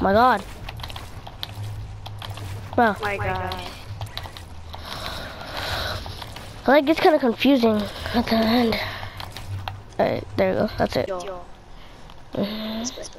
my god. Wow. My God. I like it's kind of confusing at the end. Alright, there you go. That's it. Yo. Mhm.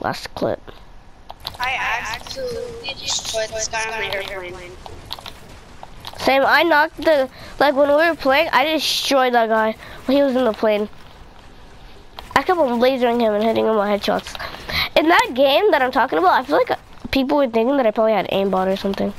Last clip. I absolutely destroyed this guy on the airplane. Same, I knocked the, like when we were playing, I destroyed that guy when he was in the plane. I kept on lasering him and hitting him with headshots. In that game that I'm talking about, I feel like people were thinking that I probably had aimbot or something.